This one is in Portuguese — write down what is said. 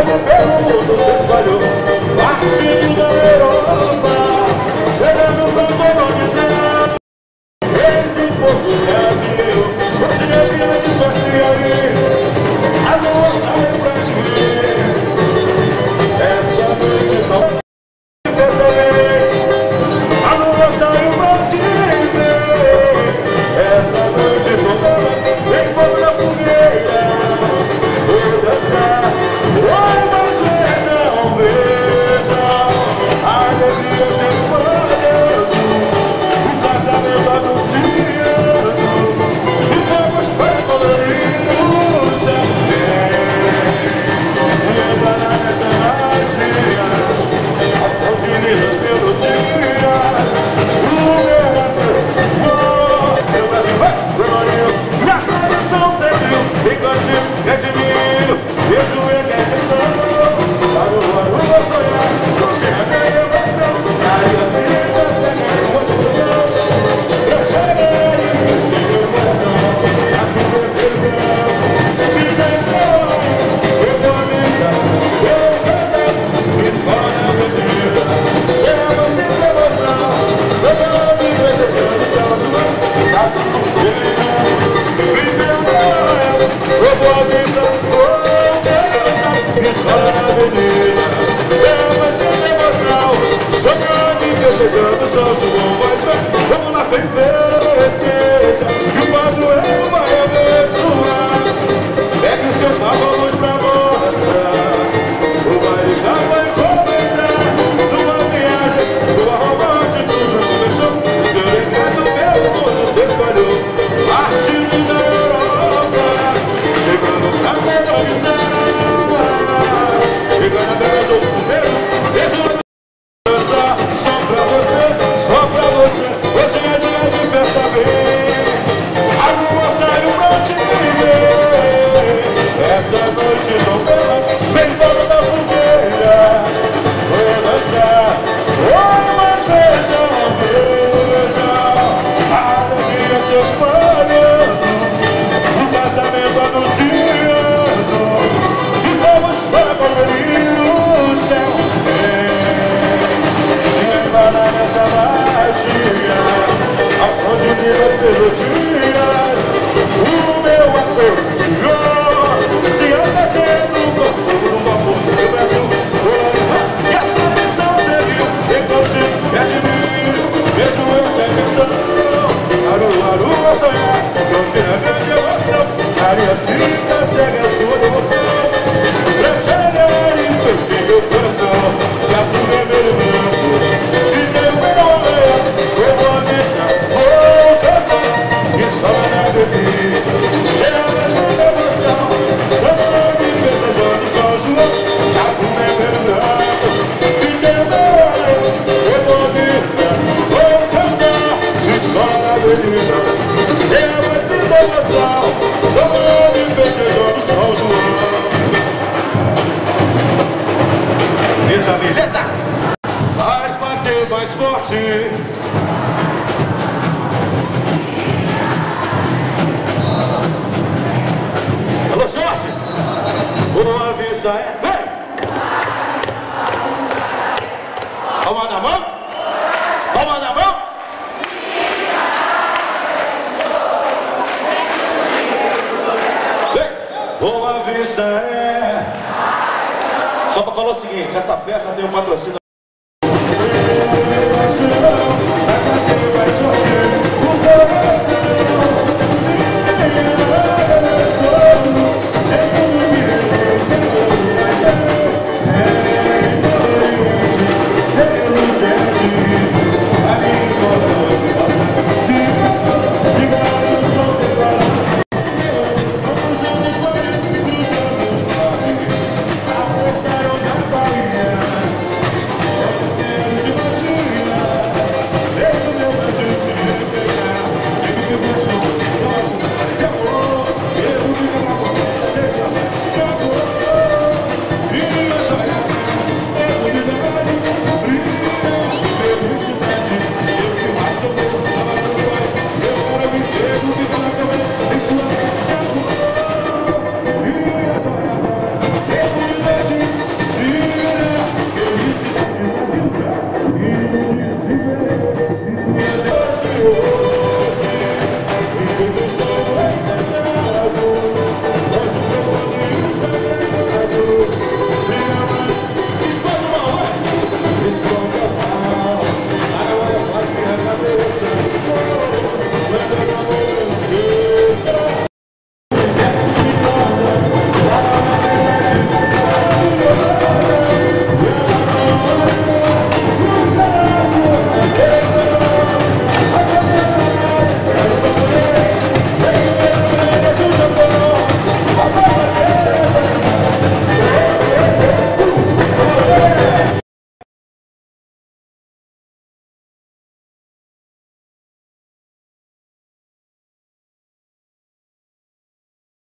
espalha pelo mundo seus esporte. Alô, Jorge! Boa vista é. Vem! Palma na mão! Palma na mão! Vem! Boa vista é. Só para falar o seguinte: essa festa tem um patrocínio.